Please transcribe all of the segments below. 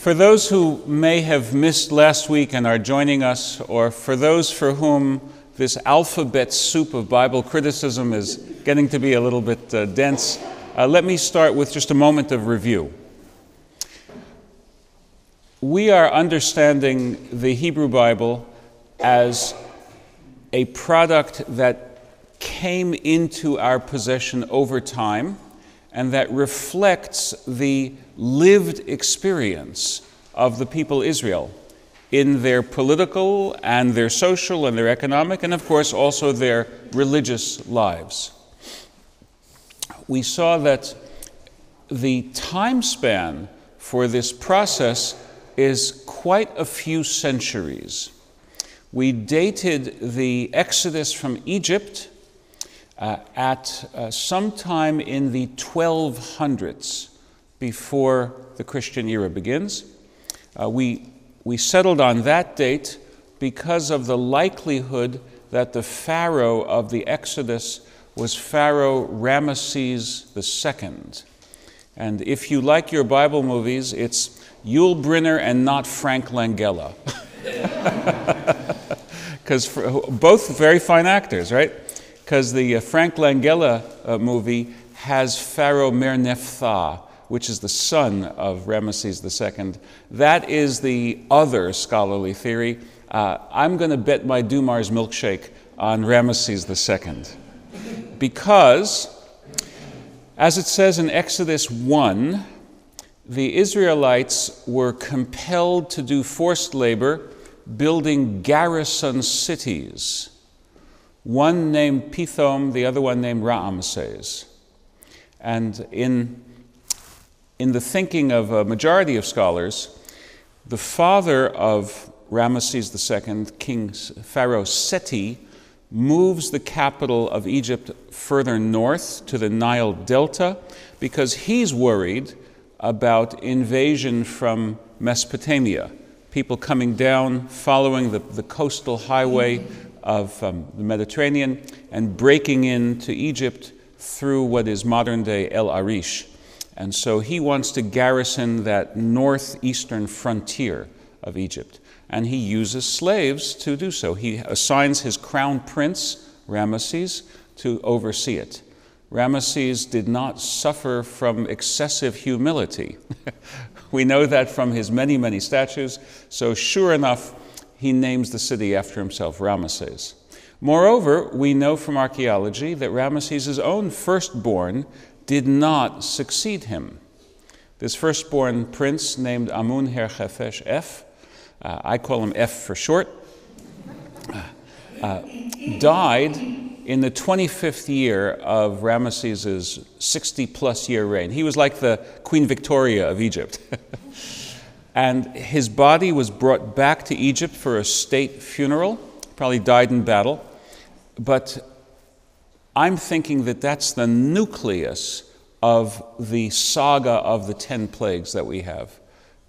For those who may have missed last week and are joining us, or for those for whom this alphabet soup of Bible criticism is getting to be a little bit uh, dense, uh, let me start with just a moment of review. We are understanding the Hebrew Bible as a product that came into our possession over time and that reflects the lived experience of the people Israel in their political and their social and their economic, and of course also their religious lives. We saw that the time span for this process is quite a few centuries. We dated the Exodus from Egypt uh, at uh, sometime in the 1200s before the Christian era begins. Uh, we, we settled on that date because of the likelihood that the Pharaoh of the Exodus was Pharaoh Ramesses II. And if you like your Bible movies, it's Yul Brynner and not Frank Langella. Because both very fine actors, right? Because the uh, Frank Langella uh, movie has Pharaoh Merneptah, which is the son of Ramesses II. That is the other scholarly theory. Uh, I'm going to bet my Doumar's milkshake on Ramesses II. Because, as it says in Exodus 1, the Israelites were compelled to do forced labor building garrison cities one named Pithom, the other one named Ramses. And in, in the thinking of a majority of scholars, the father of Ramesses II, King Pharaoh Seti, moves the capital of Egypt further north to the Nile Delta because he's worried about invasion from Mesopotamia. People coming down, following the, the coastal highway of um, the Mediterranean and breaking into Egypt through what is modern day El Arish. And so he wants to garrison that northeastern frontier of Egypt. And he uses slaves to do so. He assigns his crown prince, Ramesses, to oversee it. Ramesses did not suffer from excessive humility. we know that from his many, many statues. So, sure enough, he names the city after himself, Ramesses. Moreover, we know from archaeology that Ramesses' own firstborn did not succeed him. This firstborn prince, named Amun Her Chefesh F, uh, I call him F for short, uh, died in the 25th year of Ramesses' 60 plus year reign. He was like the Queen Victoria of Egypt. And his body was brought back to Egypt for a state funeral, probably died in battle. But I'm thinking that that's the nucleus of the saga of the 10 plagues that we have,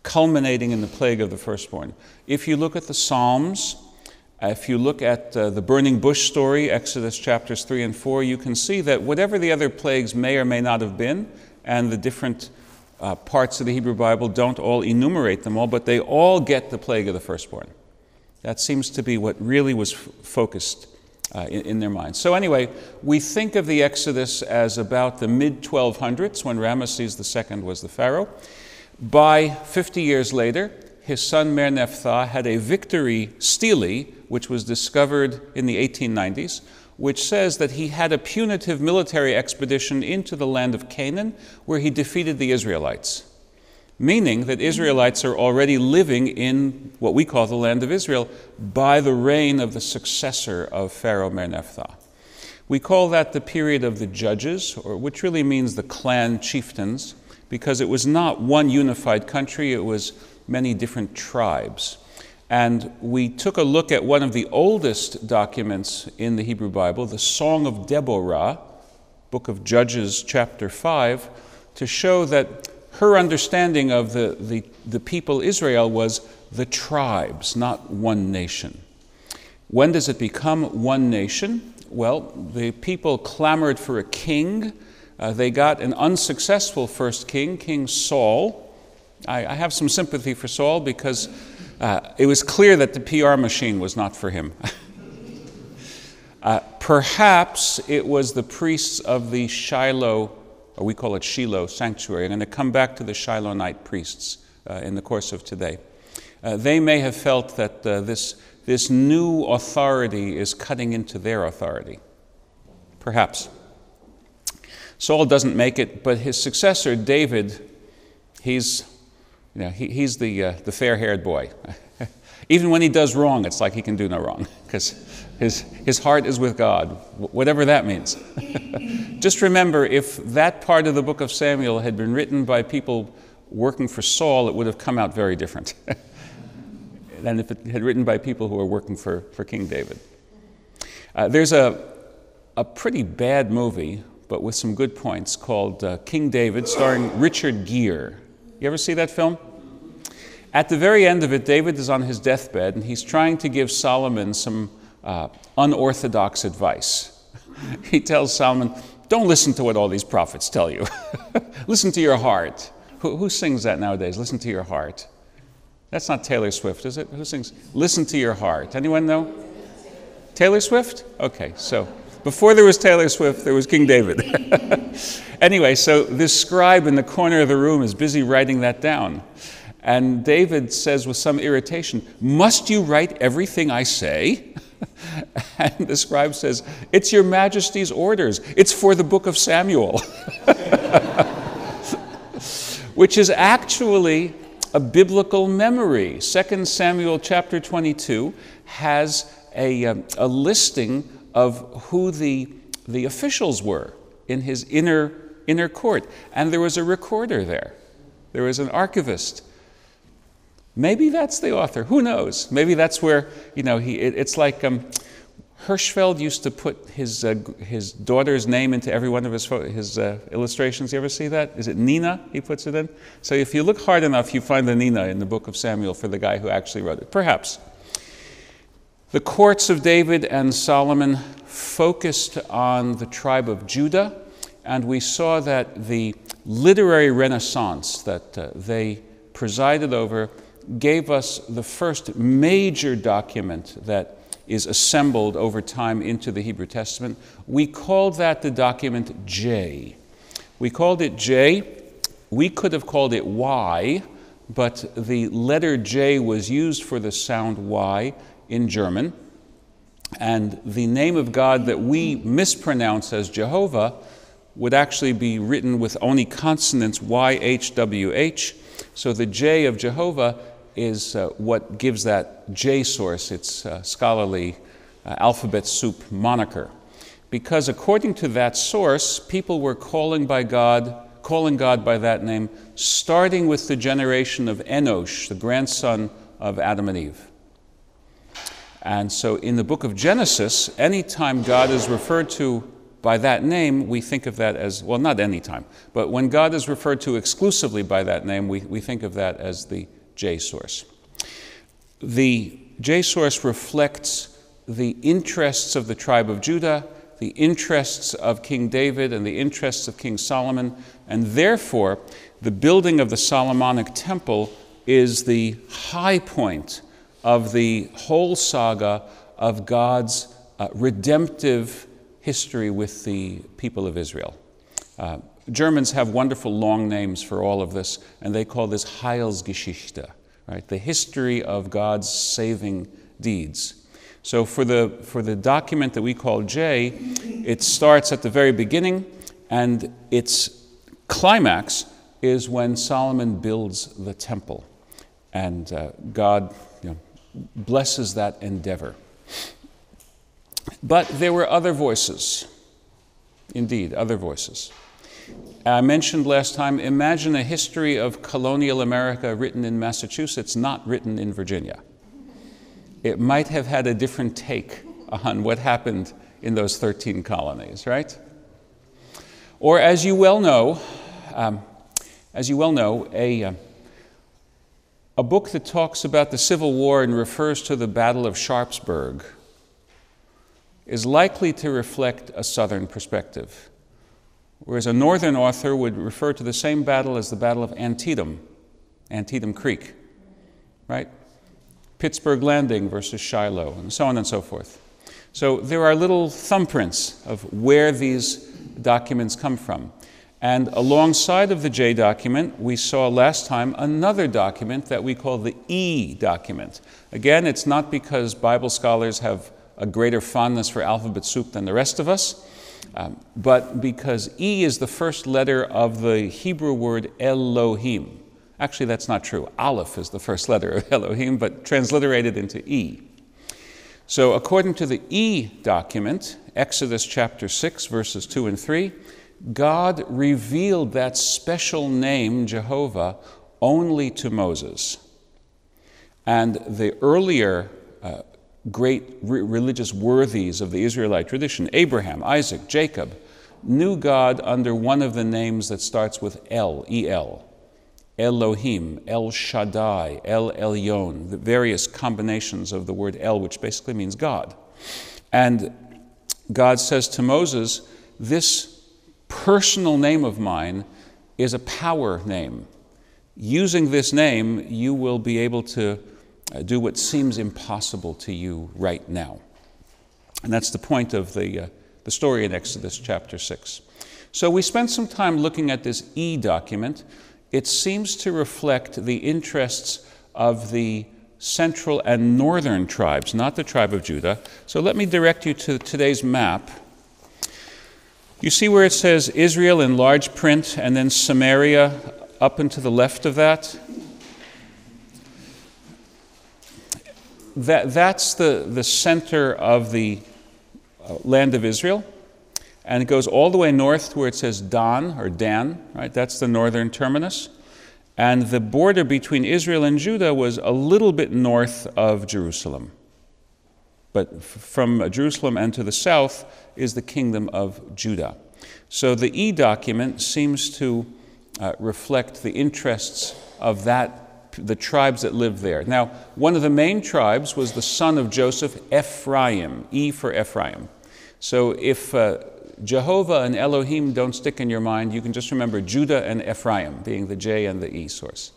culminating in the plague of the firstborn. If you look at the Psalms, if you look at uh, the burning bush story, Exodus chapters 3 and 4, you can see that whatever the other plagues may or may not have been, and the different uh, parts of the Hebrew Bible don't all enumerate them all, but they all get the plague of the firstborn. That seems to be what really was f- focused uh, in, in, their minds. So, anyway, we think of the Exodus as about the mid 1200s when Ramesses II was the Pharaoh. By 50 years later, his son Merneptah had a victory stele, which was discovered in the 1890s, which says that he had a punitive military expedition into the land of Canaan where he defeated the Israelites, meaning that Israelites are already living in what we call the land of Israel by the reign of the successor of Pharaoh Merneptah. We call that the period of the judges, or which really means the clan chieftains, because it was not one unified country, it was many different tribes. And we took a look at one of the oldest documents in the Hebrew Bible, the Song of Deborah, book of Judges, chapter 5, to show that her understanding of the, the, the people Israel was the tribes, not one nation. When does it become one nation? Well, the people clamored for a king. Uh, they got an unsuccessful first king, King Saul, I, I have some sympathy for Saul because uh, it was clear that the PR machine was not for him. uh, perhaps it was the priests of the Shiloh, or we call it Shiloh sanctuary. I'm going to come back to the Shilonite priests uh, in the course of today. Uh, they may have felt that uh, this, this new authority is cutting into their authority. Perhaps. Saul doesn't make it, but his successor, David, he's, you know, he, he's the, uh, the fair haired boy. Even when he does wrong, it's like he can do no wrong because his, his heart is with God, whatever that means. Just remember if that part of the book of Samuel had been written by people working for Saul, it would have come out very different than if it had written by people who were working for, for King David. Uh, there's a, a pretty bad movie but with some good points, called uh, King David, starring Richard Gere. You ever see that film? At the very end of it, David is on his deathbed and he's trying to give Solomon some uh, unorthodox advice. he tells Solomon, Don't listen to what all these prophets tell you. listen to your heart. Who, who sings that nowadays? Listen to your heart. That's not Taylor Swift, is it? Who sings Listen to Your Heart? Anyone know? Taylor Swift? Okay, so before there was Taylor Swift, there was King David. anyway, so this scribe in the corner of the room is busy writing that down. And David says with some irritation, Must you write everything I say? and the scribe says, It's your majesty's orders. It's for the book of Samuel. Which is actually a biblical memory. 2 Samuel chapter 22 has a, um, a listing of who the, the officials were in his inner, inner court. And there was a recorder there, there was an archivist. Maybe that's the author. Who knows? Maybe that's where, you know, he, it, it's like um, Hirschfeld used to put his, uh, his daughter's name into every one of his, his uh, illustrations. You ever see that? Is it Nina he puts it in? So if you look hard enough, you find the Nina in the book of Samuel for the guy who actually wrote it. Perhaps. The courts of David and Solomon focused on the tribe of Judah, and we saw that the literary renaissance that uh, they presided over gave us the first major document that is assembled over time into the Hebrew Testament. We called that the document J. We called it J. We could have called it Y, but the letter J was used for the sound Y in German. And the name of God that we mispronounce as Jehovah would actually be written with only consonants YHWH. So the J of Jehovah is uh, what gives that J source its uh, scholarly uh, alphabet soup moniker. Because according to that source, people were calling by God, calling God by that name, starting with the generation of Enosh, the grandson of Adam and Eve. And so in the book of Genesis, anytime God is referred to by that name, we think of that as, well, not anytime, but when God is referred to exclusively by that name, we, we think of that as the J source. The J source reflects the interests of the tribe of Judah, the interests of King David, and the interests of King Solomon, and therefore the building of the Solomonic temple is the high point of the whole saga of God's uh, redemptive history with the people of Israel. Uh, Germans have wonderful long names for all of this, and they call this Heilsgeschichte, right? The history of God's saving deeds. So for the, for the document that we call J, it starts at the very beginning, and its climax is when Solomon builds the temple. And uh, God blesses that endeavor. But there were other voices, indeed, other voices. I mentioned last time imagine a history of colonial America written in Massachusetts, not written in Virginia. It might have had a different take on what happened in those 13 colonies, right? Or, as you well know, um, as you well know, a, uh, a book that talks about the Civil War and refers to the Battle of Sharpsburg is likely to reflect a Southern perspective, whereas a Northern author would refer to the same battle as the Battle of Antietam Antietam Creek, right? Pittsburgh Landing versus Shiloh, and so on and so forth. So there are little thumbprints of where these documents come from. And alongside of the J document, we saw last time another document that we call the E document. Again, it's not because Bible scholars have a greater fondness for alphabet soup than the rest of us, um, but because E is the first letter of the Hebrew word Elohim. Actually, that's not true. Aleph is the first letter of Elohim, but transliterated into E. So, according to the E document, Exodus chapter 6, verses 2 and 3, God revealed that special name, Jehovah, only to Moses. And the earlier uh, great re- religious worthies of the Israelite tradition, Abraham, Isaac, Jacob, knew God under one of the names that starts with El, E L. Elohim, El Shaddai, El Elyon, the various combinations of the word El, which basically means God. And God says to Moses, This personal name of mine is a power name. Using this name, you will be able to uh, do what seems impossible to you right now. And that's the point of the, uh, the story in Exodus chapter 6. So we spent some time looking at this E document. It seems to reflect the interests of the central and northern tribes, not the tribe of Judah. So let me direct you to today's map. You see where it says Israel in large print and then Samaria up and to the left of that? that that's the, the center of the uh, land of Israel. And it goes all the way north to where it says Dan or Dan, right? That's the northern terminus. And the border between Israel and Judah was a little bit north of Jerusalem. But from Jerusalem and to the south is the kingdom of Judah. So the E document seems to uh, reflect the interests of that, the tribes that lived there. Now, one of the main tribes was the son of Joseph, Ephraim, E for Ephraim. So if uh, Jehovah and Elohim don't stick in your mind, you can just remember Judah and Ephraim being the J and the E source.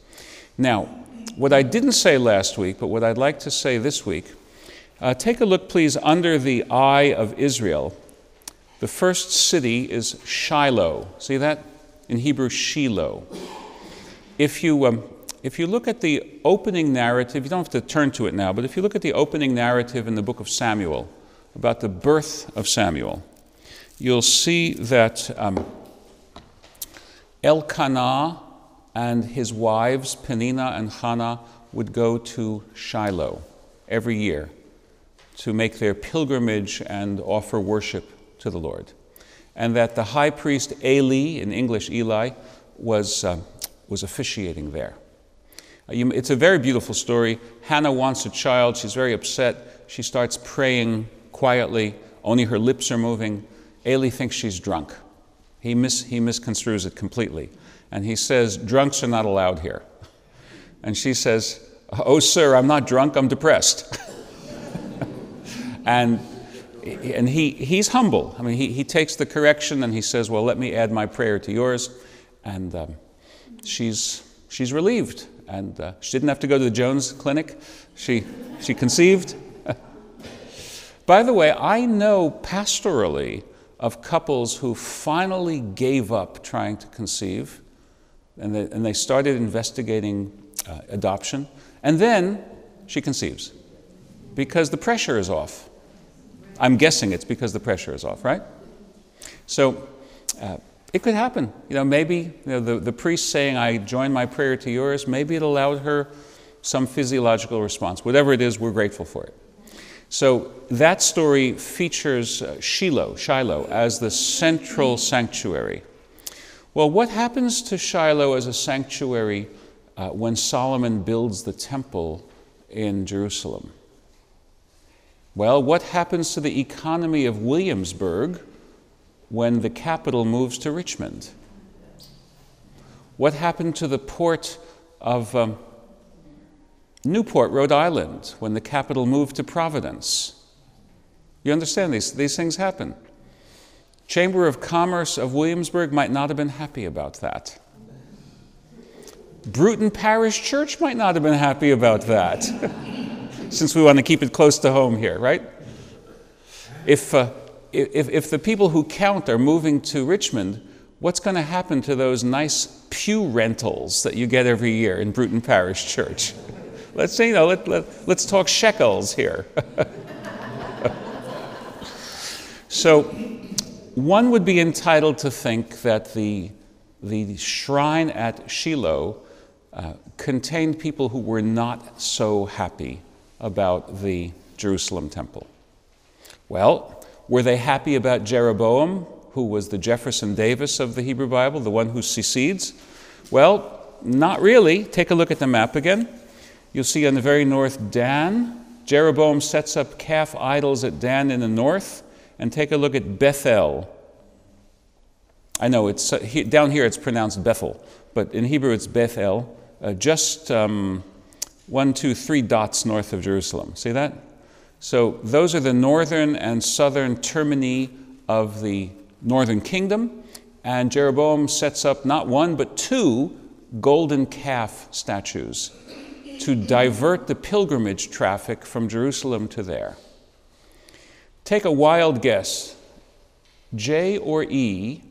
Now, what I didn't say last week, but what I'd like to say this week uh, take a look, please, under the eye of Israel. The first city is Shiloh. See that? In Hebrew, Shiloh. If you, um, if you look at the opening narrative, you don't have to turn to it now, but if you look at the opening narrative in the book of Samuel about the birth of Samuel, you'll see that um, Elkanah and his wives, Penina and Hannah, would go to Shiloh every year to make their pilgrimage and offer worship to the Lord. And that the high priest Eli, in English Eli, was, uh, was officiating there. Uh, you, it's a very beautiful story. Hannah wants a child. She's very upset. She starts praying quietly, only her lips are moving. Eli thinks she's drunk. He, mis, he misconstrues it completely. And he says, Drunks are not allowed here. And she says, Oh, sir, I'm not drunk, I'm depressed. And, and he, he's humble. I mean, he, he takes the correction and he says, Well, let me add my prayer to yours. And um, she's, she's relieved. And uh, she didn't have to go to the Jones Clinic. She, she conceived. By the way, I know pastorally of couples who finally gave up trying to conceive and they, and they started investigating uh, adoption. And then she conceives because the pressure is off. I'm guessing it's because the pressure is off, right? So uh, it could happen. You know, maybe you know, the, the priest saying, I join my prayer to yours, maybe it allowed her some physiological response. Whatever it is, we're grateful for it. So that story features uh, Shiloh, Shiloh, as the central sanctuary. Well, what happens to Shiloh as a sanctuary uh, when Solomon builds the temple in Jerusalem? Well, what happens to the economy of Williamsburg when the capital moves to Richmond? What happened to the port of um, Newport, Rhode Island, when the capital moved to Providence? You understand these, these things happen. Chamber of Commerce of Williamsburg might not have been happy about that. Bruton Parish Church might not have been happy about that, since we want to keep it close to home here, right? If, uh, if, if the people who count are moving to Richmond, what's going to happen to those nice pew rentals that you get every year in Bruton Parish Church? Let's say, you know, let, let, let's talk shekels here. so, one would be entitled to think that the, the shrine at Shiloh uh, contained people who were not so happy about the Jerusalem temple. Well, were they happy about Jeroboam, who was the Jefferson Davis of the Hebrew Bible, the one who secedes? Well, not really. Take a look at the map again. You'll see on the very north Dan. Jeroboam sets up calf idols at Dan in the north. And take a look at Bethel. I know it's uh, he, down here it's pronounced Bethel, but in Hebrew it's Bethel, uh, just um, one, two, three dots north of Jerusalem. See that? So those are the northern and southern termini of the northern kingdom. And Jeroboam sets up not one, but two golden calf statues to divert the pilgrimage traffic from Jerusalem to there. Take a wild guess. J or E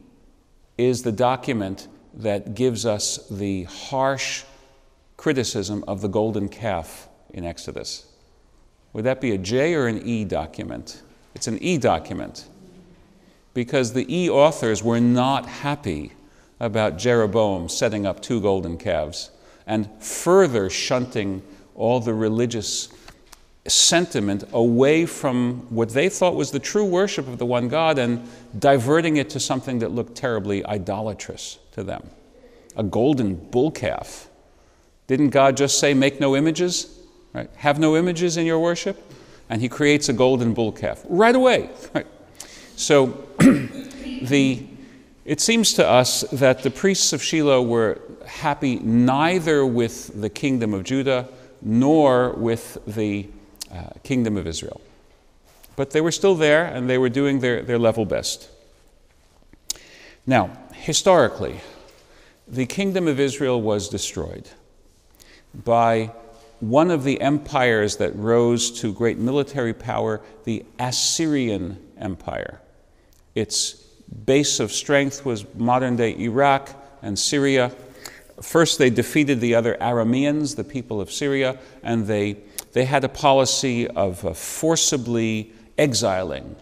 is the document that gives us the harsh criticism of the golden calf in Exodus. Would that be a J or an E document? It's an E document because the E authors were not happy about Jeroboam setting up two golden calves and further shunting all the religious sentiment away from what they thought was the true worship of the one God and diverting it to something that looked terribly idolatrous to them. A golden bull calf. Didn't God just say, make no images? Right? Have no images in your worship? And he creates a golden bull calf right away. Right? So the, it seems to us that the priests of Shiloh were happy neither with the kingdom of Judah nor with the uh, kingdom of Israel. But they were still there and they were doing their, their level best. Now, historically, the kingdom of Israel was destroyed by one of the empires that rose to great military power, the Assyrian Empire. Its base of strength was modern day Iraq and Syria. First, they defeated the other Arameans, the people of Syria, and they, they had a policy of uh, forcibly exiling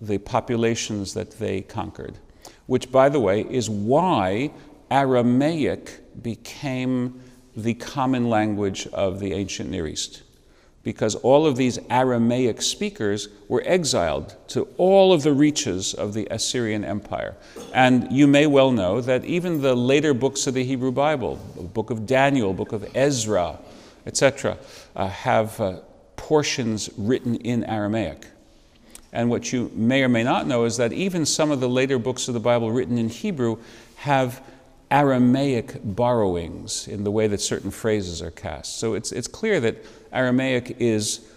the populations that they conquered, which, by the way, is why Aramaic became the common language of the ancient Near East. Because all of these Aramaic speakers were exiled to all of the reaches of the Assyrian Empire. And you may well know that even the later books of the Hebrew Bible, the book of Daniel, book of Ezra, etc., uh, have uh, portions written in Aramaic. And what you may or may not know is that even some of the later books of the Bible written in Hebrew have Aramaic borrowings in the way that certain phrases are cast. So it's, it's clear that Aramaic is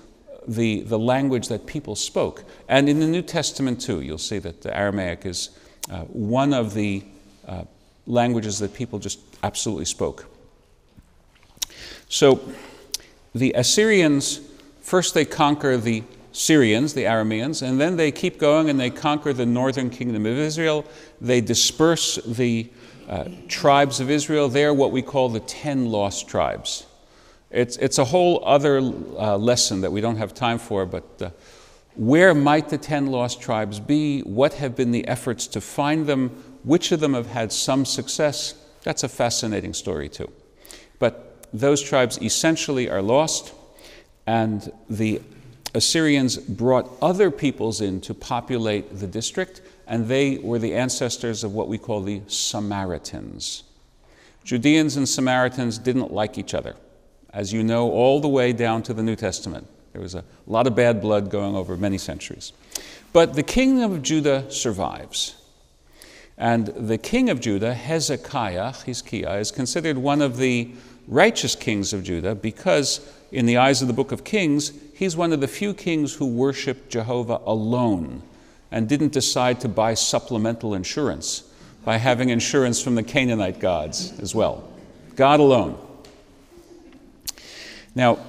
the, the language that people spoke. And in the New Testament, too, you'll see that Aramaic is uh, one of the uh, languages that people just absolutely spoke. So the Assyrians, first they conquer the Syrians, the Arameans, and then they keep going and they conquer the northern kingdom of Israel. They disperse the uh, tribes of Israel. They're what we call the ten lost tribes. It's, it's a whole other uh, lesson that we don't have time for, but uh, where might the ten lost tribes be? What have been the efforts to find them? Which of them have had some success? That's a fascinating story, too. But those tribes essentially are lost, and the Assyrians brought other peoples in to populate the district, and they were the ancestors of what we call the Samaritans. Judeans and Samaritans didn't like each other, as you know, all the way down to the New Testament. There was a lot of bad blood going over many centuries. But the kingdom of Judah survives. And the king of Judah, Hezekiah, Hizkiah, is considered one of the righteous kings of Judah because, in the eyes of the book of Kings, he's one of the few kings who worshiped Jehovah alone and didn't decide to buy supplemental insurance by having insurance from the Canaanite gods as well. God alone. Now,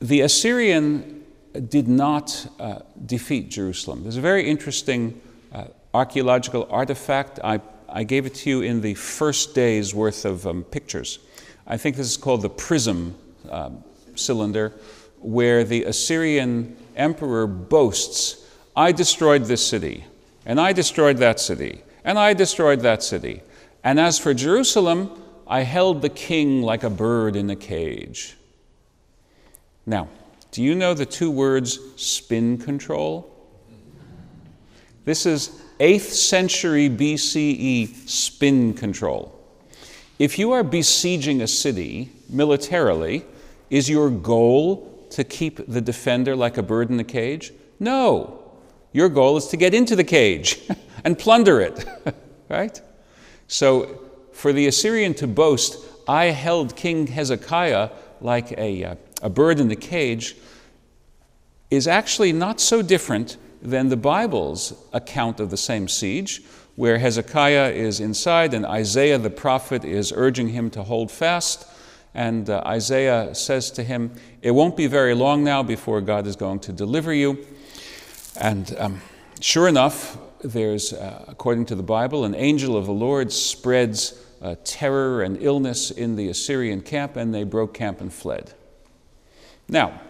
the Assyrian did not uh, defeat Jerusalem. There's a very interesting uh, archaeological artifact. I, I gave it to you in the first day's worth of um, pictures. I think this is called the prism um, cylinder, where the Assyrian emperor boasts, I destroyed this city, and I destroyed that city, and I destroyed that city. And as for Jerusalem, I held the king like a bird in a cage. Now, do you know the two words spin control? This is 8th century BCE spin control. If you are besieging a city militarily, is your goal to keep the defender like a bird in a cage? No. Your goal is to get into the cage and plunder it, right? So, for the Assyrian to boast, I held King Hezekiah like a, uh, a bird in the cage, is actually not so different than the Bible's account of the same siege, where Hezekiah is inside and Isaiah the prophet is urging him to hold fast. And uh, Isaiah says to him, It won't be very long now before God is going to deliver you. And um, sure enough, there's, uh, according to the Bible, an angel of the Lord spreads uh, terror and illness in the Assyrian camp, and they broke camp and fled. Now,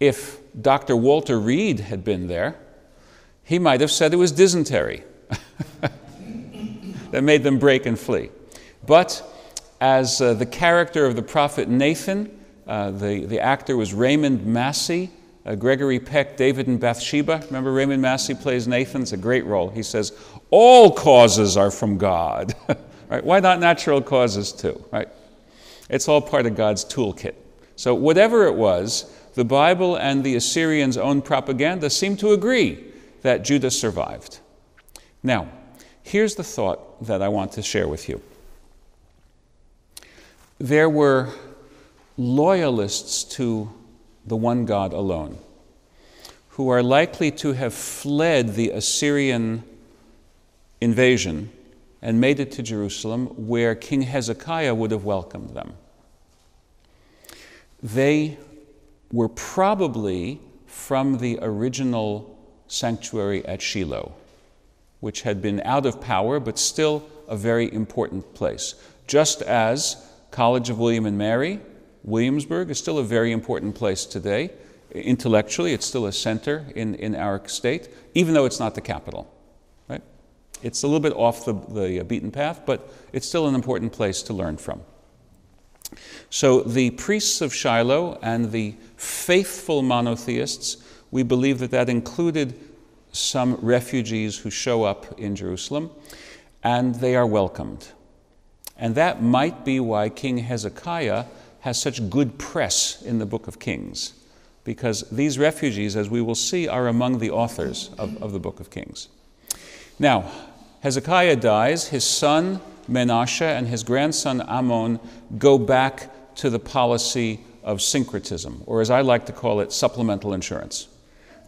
if Dr. Walter Reed had been there, he might have said it was dysentery that made them break and flee. But as uh, the character of the prophet Nathan, uh, the, the actor was Raymond Massey, uh, Gregory Peck, David and Bathsheba. Remember, Raymond Massey plays Nathan? It's a great role. He says, All causes are from God. right? Why not natural causes too? Right? It's all part of God's toolkit. So, whatever it was, the Bible and the Assyrians' own propaganda seem to agree that Judah survived. Now, here's the thought that I want to share with you. There were loyalists to the one God alone who are likely to have fled the Assyrian invasion and made it to Jerusalem, where King Hezekiah would have welcomed them. They were probably from the original sanctuary at Shiloh, which had been out of power but still a very important place. Just as College of William and Mary, Williamsburg, is still a very important place today. Intellectually, it's still a center in, in our state, even though it's not the capital. Right? It's a little bit off the, the beaten path, but it's still an important place to learn from. So the priests of Shiloh and the faithful monotheists, we believe that that included some refugees who show up in Jerusalem, and they are welcomed. And that might be why King Hezekiah has such good press in the book of Kings, because these refugees, as we will see, are among the authors of, of the book of Kings. Now, Hezekiah dies, his son Menashe and his grandson Amon go back to the policy of syncretism, or as I like to call it, supplemental insurance.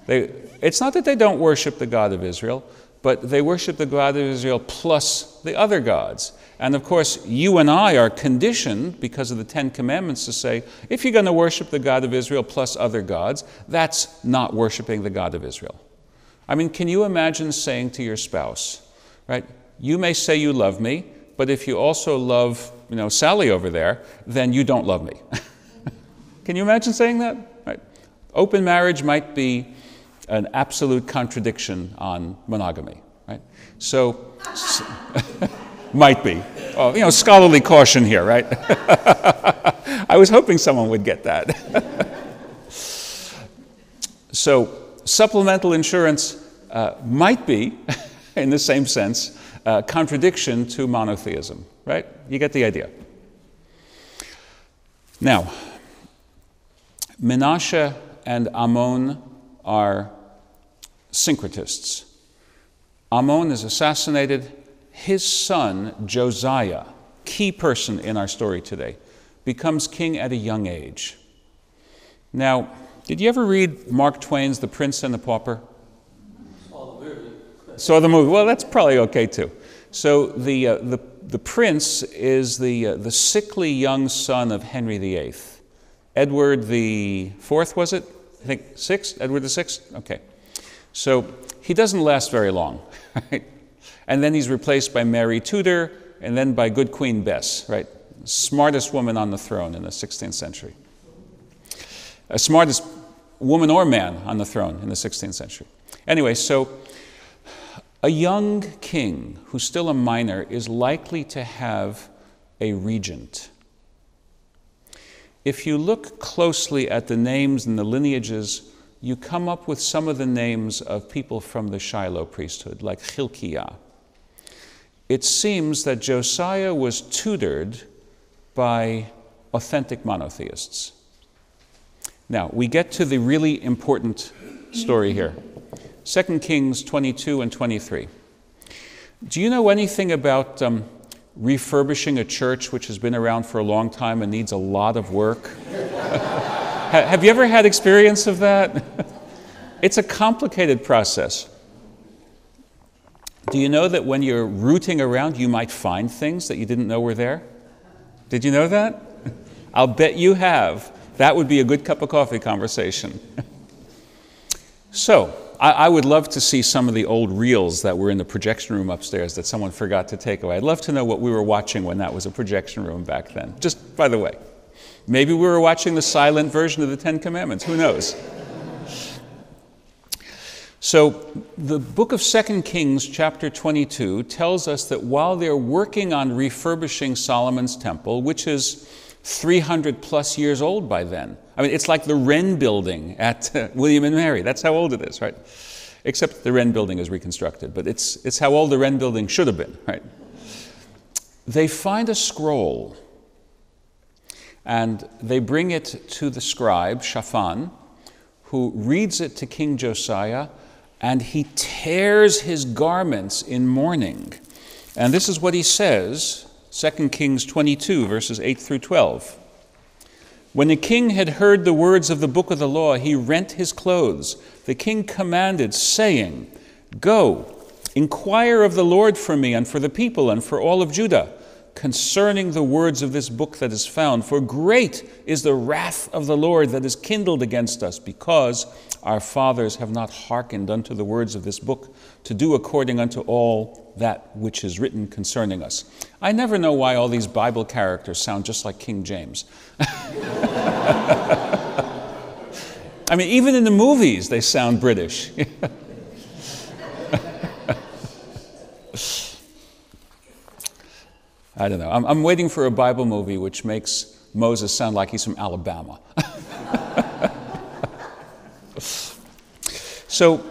They, it's not that they don't worship the God of Israel, but they worship the God of Israel plus the other gods. And of course, you and I are conditioned because of the Ten Commandments to say, if you're going to worship the God of Israel plus other gods, that's not worshiping the God of Israel. I mean, can you imagine saying to your spouse, right, you may say you love me, but if you also love, you know, Sally over there, then you don't love me. Can you imagine saying that? Right. Open marriage might be an absolute contradiction on monogamy, right? So, might be. You know, scholarly caution here, right? I was hoping someone would get that. so, supplemental insurance uh, might be, in the same sense, uh, contradiction to monotheism, right? You get the idea. Now, Menashe and Amon are syncretists. Amon is assassinated. His son, Josiah, key person in our story today, becomes king at a young age. Now, did you ever read Mark Twain's The Prince and the Pauper? Saw the movie. Well, that's probably okay too. So the, uh, the, the prince is the, uh, the sickly young son of Henry VIII. Edward the Fourth, was it? I think sixth. Edward the Sixth. Okay, so he doesn't last very long, right? And then he's replaced by Mary Tudor, and then by good Queen Bess, right? Smartest woman on the throne in the 16th century. A smartest woman or man on the throne in the 16th century. Anyway, so a young king who's still a minor is likely to have a regent. If you look closely at the names and the lineages, you come up with some of the names of people from the Shiloh priesthood, like Hilkiah. It seems that Josiah was tutored by authentic monotheists. Now, we get to the really important story here 2 Kings 22 and 23. Do you know anything about um, refurbishing a church which has been around for a long time and needs a lot of work? Have you ever had experience of that? it's a complicated process. Do you know that when you're rooting around, you might find things that you didn't know were there? Did you know that? I'll bet you have. That would be a good cup of coffee conversation. so, I, I, would love to see some of the old reels that were in the projection room upstairs that someone forgot to take away. I'd love to know what we were watching when that was a projection room back then. Just by the way. Maybe we were watching the silent version of the Ten Commandments. Who knows? So, the book of 2 Kings, chapter 22, tells us that while they're working on refurbishing Solomon's temple, which is 300 plus years old by then, I mean, it's like the Wren building at William and Mary. That's how old it is, right? Except the Wren building is reconstructed, but it's, it's how old the Wren building should have been, right? They find a scroll and they bring it to the scribe, Shaphan, who reads it to King Josiah and he tears his garments in mourning. And this is what he says 2 Kings 22, verses 8 through 12. When the king had heard the words of the book of the law, he rent his clothes. The king commanded, saying, Go, inquire of the Lord for me and for the people and for all of Judah concerning the words of this book that is found. For great is the wrath of the Lord that is kindled against us, because our fathers have not hearkened unto the words of this book to do according unto all that which is written concerning us. I never know why all these Bible characters sound just like King James. I mean, even in the movies, they sound British. I don't know. I'm, I'm waiting for a Bible movie which makes Moses sound like he's from Alabama. so,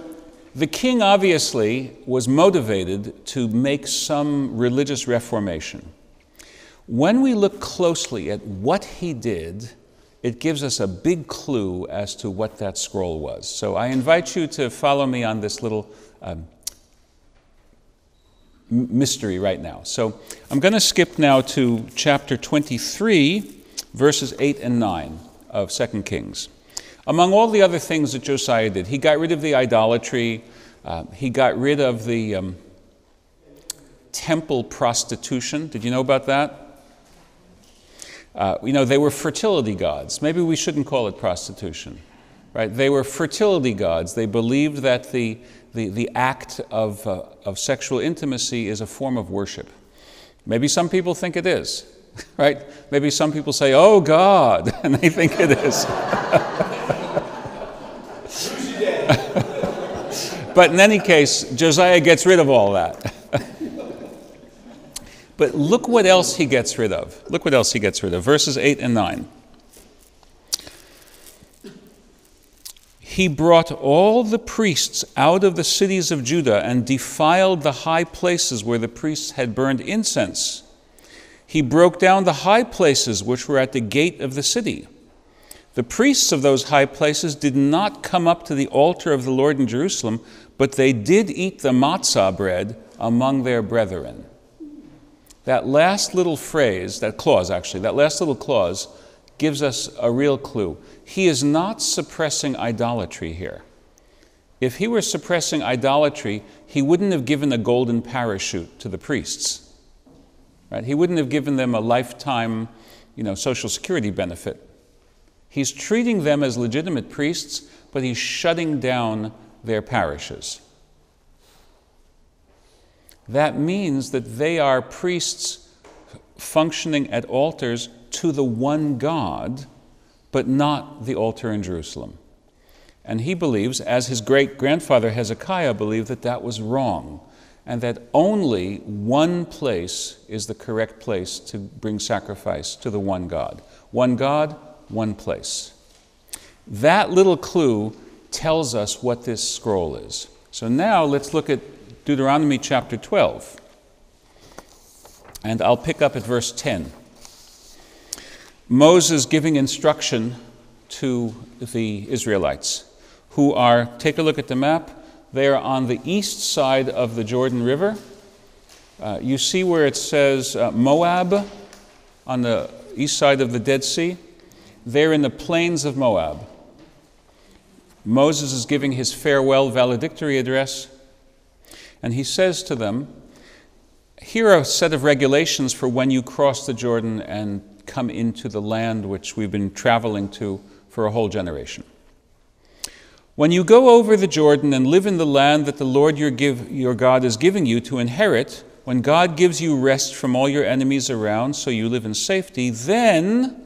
the king obviously was motivated to make some religious reformation. When we look closely at what he did, it gives us a big clue as to what that scroll was. So I invite you to follow me on this little um, mystery right now. So I'm going to skip now to chapter 23, verses 8 and 9 of 2 Kings. Among all the other things that Josiah did, he got rid of the idolatry, uh, he got rid of the um, temple prostitution. Did you know about that? Uh, you know, they were fertility gods. Maybe we shouldn't call it prostitution, right? They were fertility gods. They believed that the the, the act of, uh, of sexual intimacy is a form of worship. Maybe some people think it is, right? Maybe some people say, oh God, and they think it is. but in any case, Josiah gets rid of all that. but look what else he gets rid of. Look what else he gets rid of. Verses 8 and 9. he brought all the priests out of the cities of Judah and defiled the high places where the priests had burned incense. He broke down the high places which were at the gate of the city. The priests of those high places did not come up to the altar of the Lord in Jerusalem, but they did eat the matzah bread among their brethren. That last little phrase, that clause actually, that last little clause gives us a real clue. He is not suppressing idolatry here. If he were suppressing idolatry, he wouldn't have given a golden parachute to the priests. Right? He wouldn't have given them a lifetime you know, Social Security benefit. He's treating them as legitimate priests, but he's shutting down their parishes. That means that they are priests functioning at altars to the one God, but not the altar in Jerusalem. And he believes, as his great grandfather Hezekiah believed, that that was wrong, and that only one place is the correct place to bring sacrifice to the one God. One God, one place. That little clue tells us what this scroll is. So now let's look at Deuteronomy chapter 12. And I'll pick up at verse 10. Moses giving instruction to the Israelites, who are, take a look at the map, they are on the east side of the Jordan River. Uh, you see where it says uh, Moab on the east side of the Dead Sea? They're in the plains of Moab. Moses is giving his farewell valedictory address, and he says to them, Here are a set of regulations for when you cross the Jordan and come into the land which we've been traveling to for a whole generation. When you go over the Jordan and live in the land that the Lord your, give, your God is giving you to inherit, when God gives you rest from all your enemies around so you live in safety, then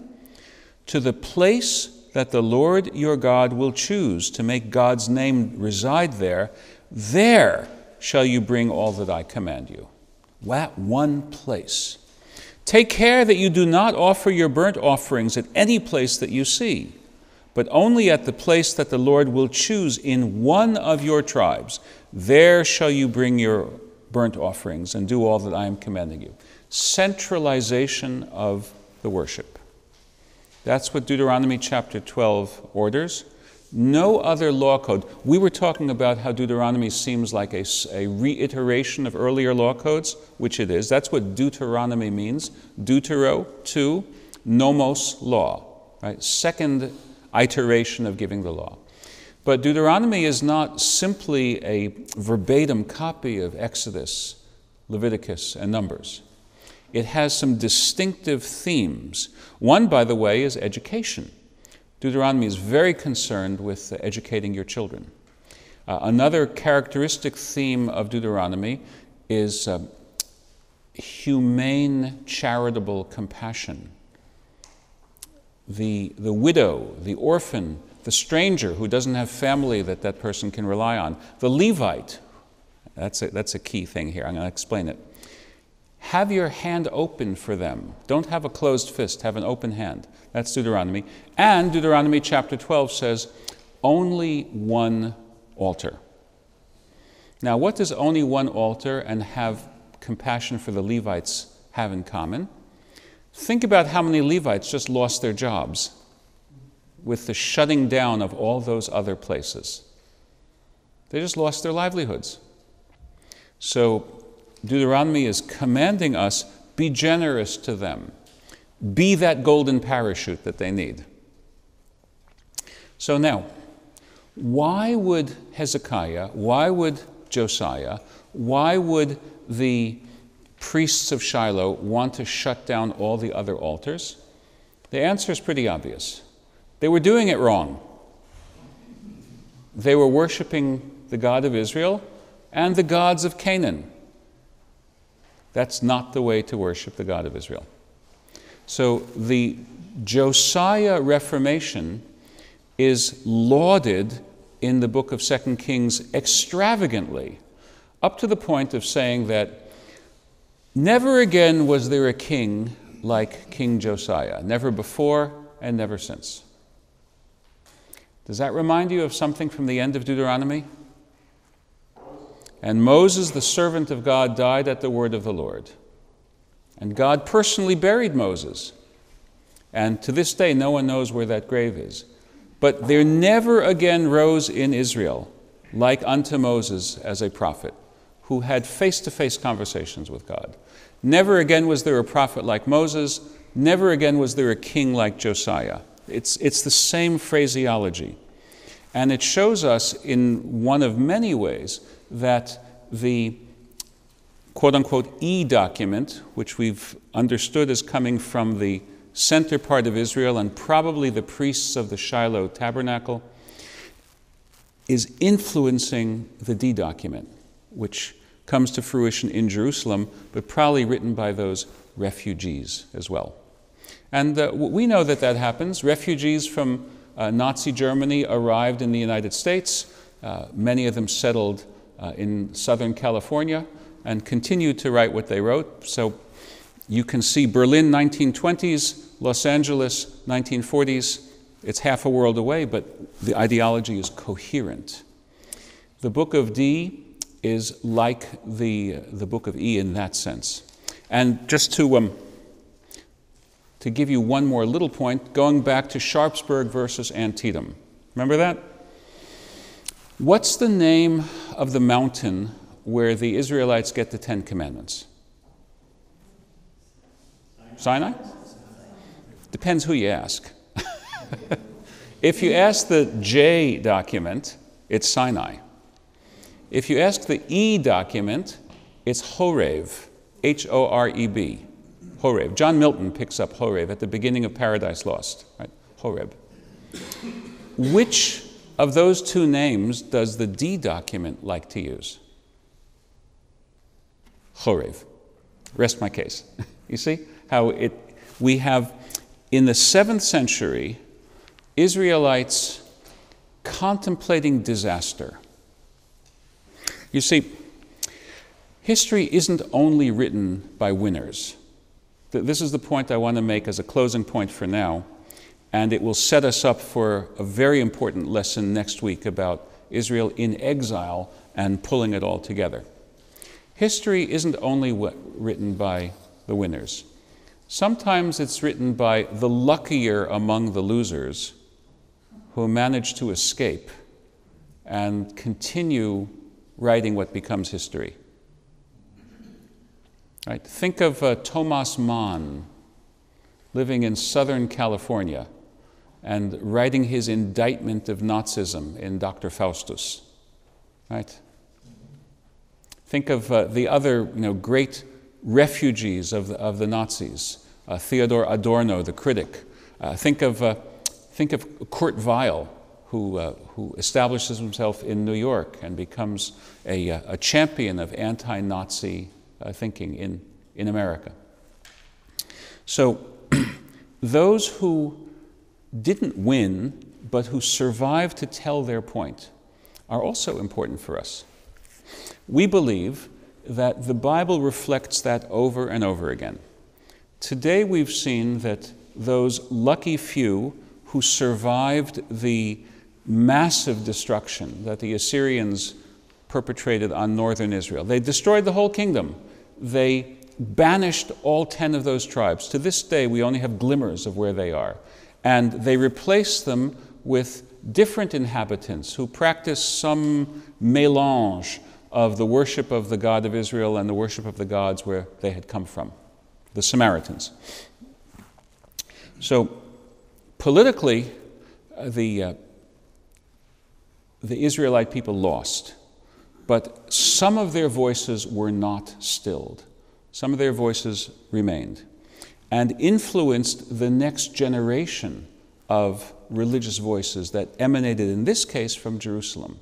to the place that the Lord your God will choose to make God's name reside there, there shall you bring all that I command you. That one place. Take care that you do not offer your burnt offerings at any place that you see, but only at the place that the Lord will choose in one of your tribes. There shall you bring your burnt offerings and do all that I am commanding you. Centralization of the worship. That's what Deuteronomy chapter 12 orders. No other law code. We were talking about how Deuteronomy seems like a, a, reiteration of earlier law codes, which it is. That's what Deuteronomy means. Deutero, two, nomos, law. Right? Second iteration of giving the law. But Deuteronomy is not simply a verbatim copy of Exodus, Leviticus, and Numbers. It has some distinctive themes. One, by the way, is education. Deuteronomy is very concerned with uh, educating your children. Uh, another characteristic theme of Deuteronomy is uh, humane, charitable compassion. The, the widow, the orphan, the stranger who doesn't have family that that person can rely on, the Levite, that's a, that's a key thing here. I'm going to explain it. Have your hand open for them. Don't have a closed fist, have an open hand. That's Deuteronomy. And Deuteronomy chapter 12 says, only one altar. Now, what does only one altar and have compassion for the Levites have in common? Think about how many Levites just lost their jobs with the shutting down of all those other places. They just lost their livelihoods. So, Deuteronomy is commanding us be generous to them, be that golden parachute that they need. So now, why would Hezekiah, why would Josiah, why would the priests of Shiloh want to shut down all the other altars? The answer is pretty obvious. They were doing it wrong. They were worshiping the God of Israel and the gods of Canaan. That's not the way to worship the God of Israel. So the Josiah Reformation is lauded in the book of Second Kings extravagantly, up to the point of saying that never again was there a king like King Josiah, never before and never since. Does that remind you of something from the end of Deuteronomy? And Moses, the servant of God, died at the word of the Lord. And God personally buried Moses. And to this day, no one knows where that grave is. But there never again rose in Israel like unto Moses as a prophet, who had face to face conversations with God. Never again was there a prophet like Moses. Never again was there a king like Josiah. It's, it's the same phraseology. And it shows us in one of many ways that the quote unquote E document, which we've understood as coming from the center part of Israel and probably the priests of the Shiloh tabernacle, is influencing the D document, which comes to fruition in Jerusalem, but probably written by those refugees as well. And uh, we know that that happens. Refugees from uh, Nazi Germany arrived in the United States. Uh, many of them settled uh, in Southern California and continued to write what they wrote. So you can see Berlin 1920s, Los Angeles 1940s. It's half a world away, but the ideology is coherent. The book of D is like the, the book of E in that sense. And just to, um, to give you one more little point, going back to Sharpsburg versus Antietam. Remember that? What's the name of the mountain where the Israelites get the Ten Commandments? Sinai? Depends who you ask. if you ask the J document, it's Sinai. If you ask the E document, it's Horeb, H O R E B. Horeb. John Milton picks up Horeb at the beginning of Paradise Lost, right? Horeb. Which of those two names does the D document like to use? Horeb. Rest my case. you see how it, we have, in the seventh century, Israelites contemplating disaster you see, history isn't only written by winners. This is the point I want to make as a closing point for now, and it will set us up for a very important lesson next week about Israel in exile and pulling it all together. History isn't only written by the winners. Sometimes it's written by the luckier among the losers who manage to escape and continue writing what becomes history. Right? Think of uh, Thomas Mann living in Southern California and writing his indictment of Nazism in Dr. Faustus. Right? Think of uh, the other you know, great refugees of the, of the Nazis, uh, Theodor Adorno, the critic. Uh, think, of, uh, think of Kurt Weill, who, uh, who establishes himself in New York and becomes a, uh, a champion of anti Nazi thinking in, in America. So, those who didn't win but who survived to tell their point are also important for us. We believe that the Bible reflects that over and over again. Today, we've seen that those lucky few who survived the massive destruction that the Assyrians perpetrated on northern Israel. They destroyed the whole kingdom. They banished all 10 of those tribes. To this day, we only have glimmers of where they are. And they replaced them with different inhabitants who practice some melange of the worship of the God of Israel and the worship of the gods where they had come from, the Samaritans. So, politically, uh, the uh, the Israelite people lost, but some of their voices were not stilled. Some of their voices remained and influenced the next generation of religious voices that emanated, in this case, from Jerusalem.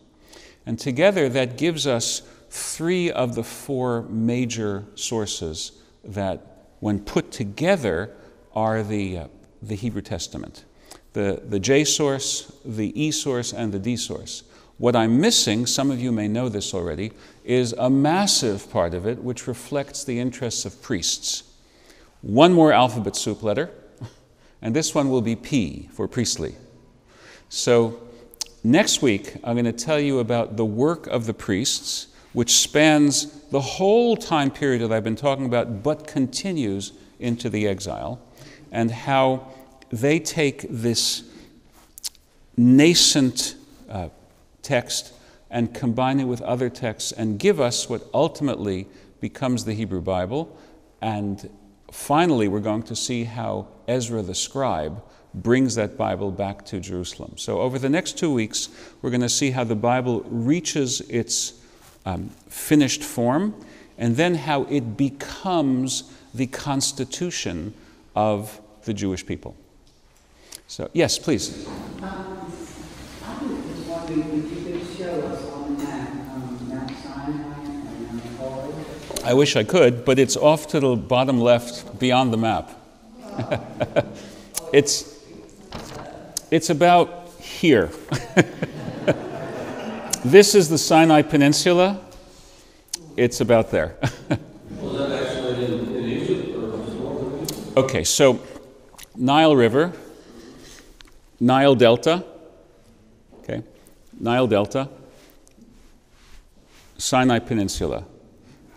And together, that gives us three of the four major sources that, when put together, are the, uh, the Hebrew Testament the, the J source, the E source, and the D source. What I'm missing, some of you may know this already, is a massive part of it which reflects the interests of priests. One more alphabet soup letter, and this one will be P for priestly. So, next week, I'm going to tell you about the work of the priests, which spans the whole time period that I've been talking about, but continues into the exile, and how they take this nascent uh, text and combine it with other texts and give us what ultimately becomes the Hebrew Bible. And finally, we're going to see how Ezra the scribe brings that Bible back to Jerusalem. So, over the next two weeks, we're going to see how the Bible reaches its um, finished form and then how it becomes the constitution of the Jewish people. So, yes, please. Um, I was wondering if you could show us on the map, um, Mount Sinai and Mount Horeb. I wish I could, but it's off to the bottom left beyond the map. it's, it's about here. this is the Sinai Peninsula. It's about there. okay, so Nile River, Nile Delta, okay, Nile Delta, Sinai Peninsula.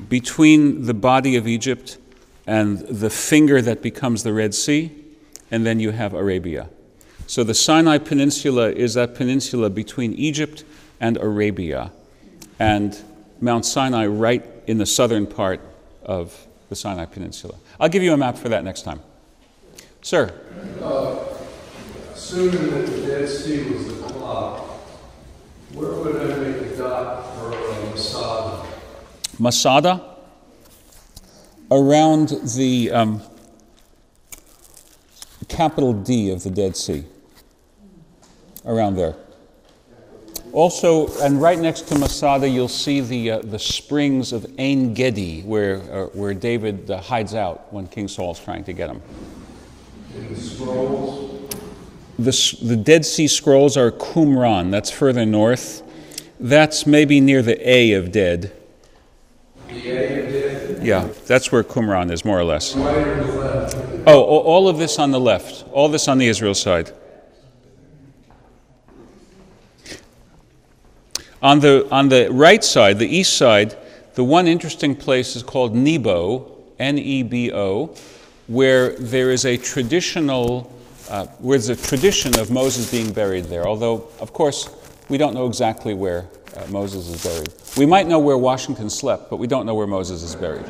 Between the body of Egypt and the finger that becomes the Red Sea, and then you have Arabia. So the Sinai Peninsula is that peninsula between Egypt and Arabia, and Mount Sinai right in the southern part of the Sinai Peninsula. I'll give you a map for that next time. Sir. Uh, assuming that the Dead Sea was the clock, where would I make a dot for Masada? Masada, around the um, capital D of the Dead Sea, around there. Also, and right next to Masada, you'll see the, uh, the springs of Ein Gedi, where, uh, where David uh, hides out when King Saul's trying to get him. The scrolls? The, the Dead Sea Scrolls are Qumran, that's further north. That's maybe near the A of Dead. The A of Dead? Yeah, that's where Qumran is, more or less. Oh, all of this on the left, all this on the Israel side. On the, on the right side, the east side, the one interesting place is called Nebo, N E B O, where there is a traditional, uh, where there's a tradition of Moses being buried there. Although, of course, we don't know exactly where Uh, Moses is buried. We might know where Washington slept, but we don't know where Moses is buried.